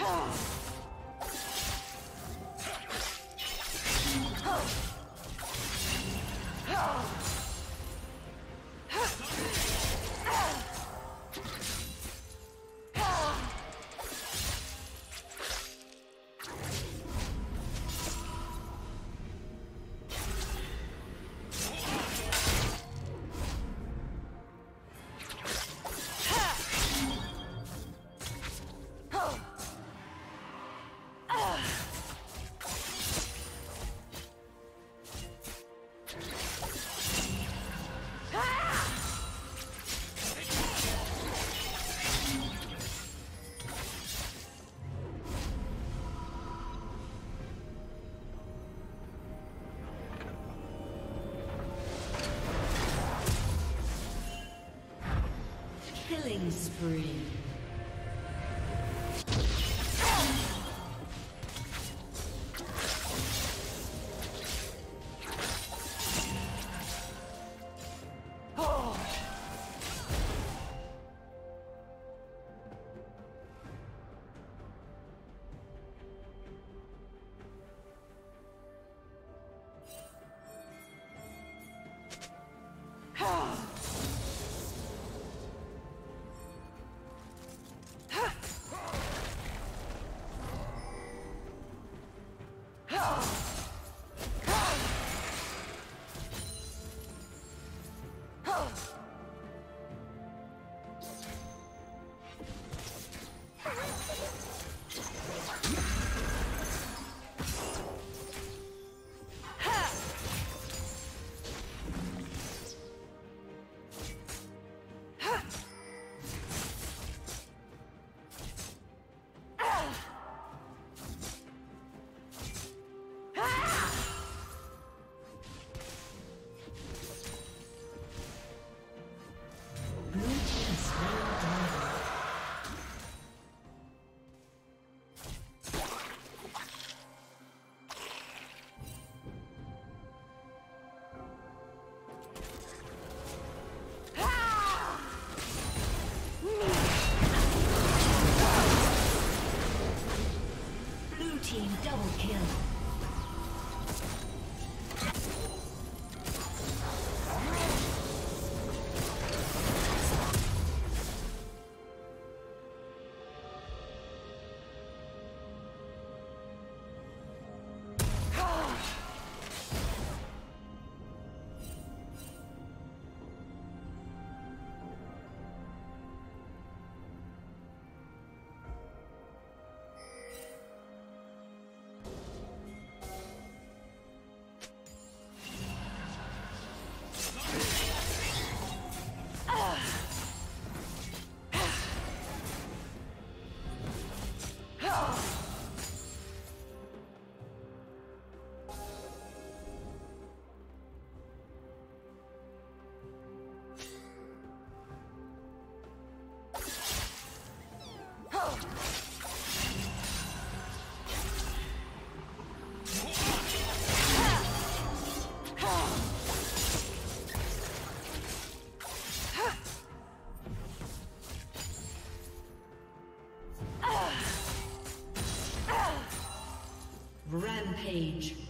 Killing spree. Rampage.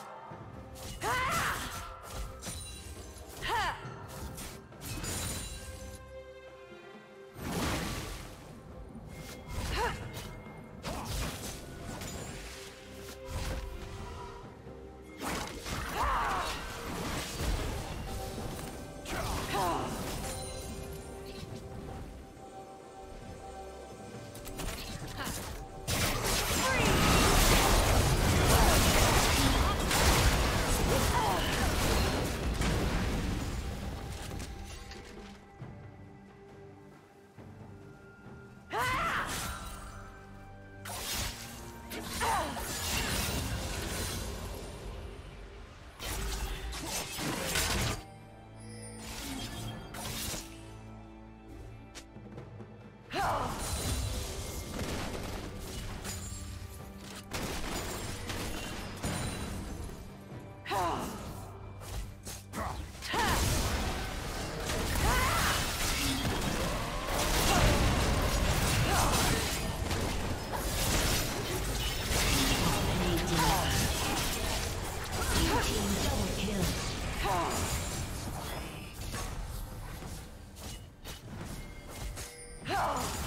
Oh.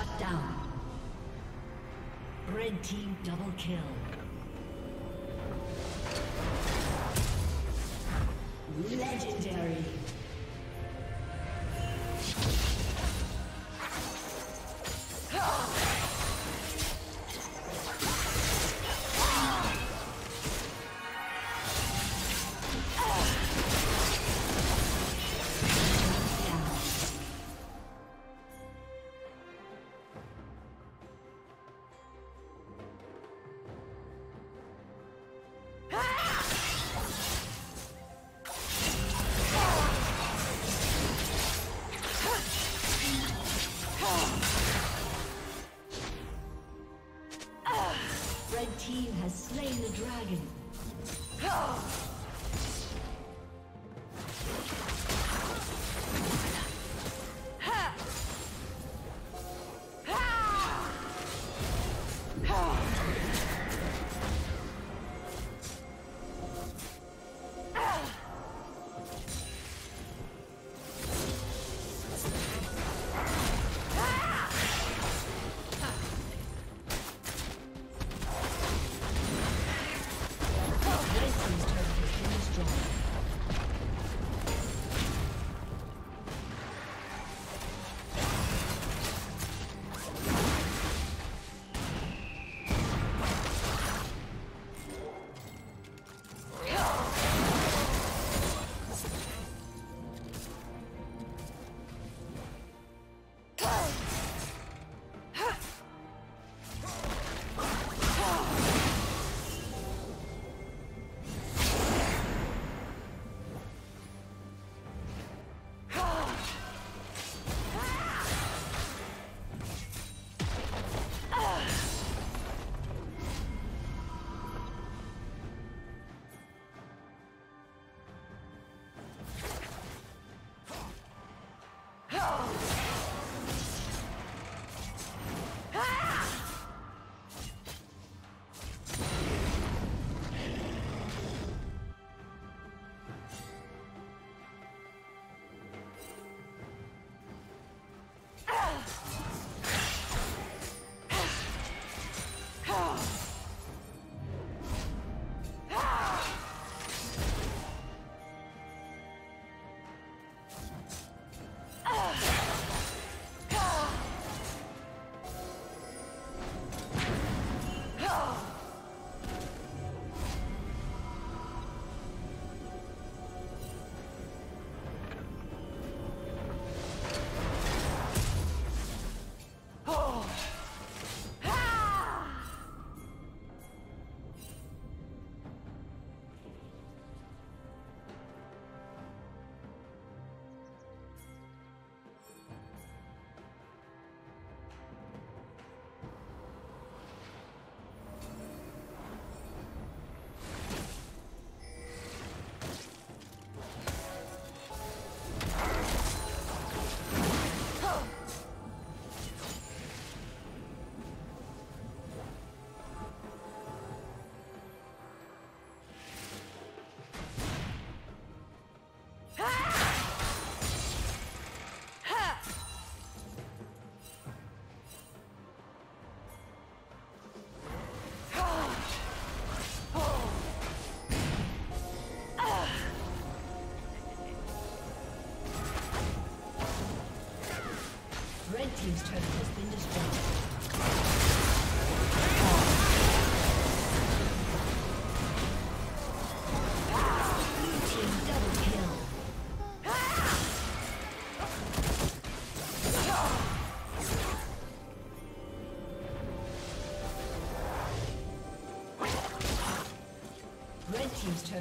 Shut down. Red team double kill. Legendary.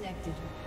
Disconnected.